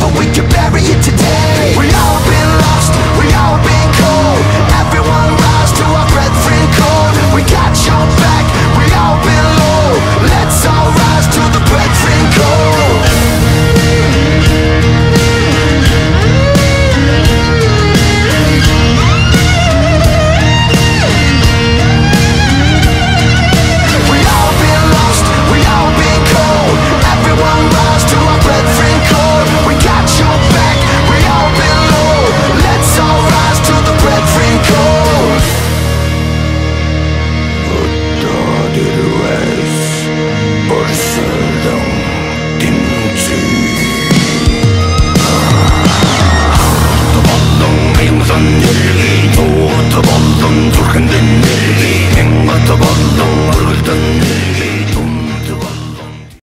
But we can bury it today.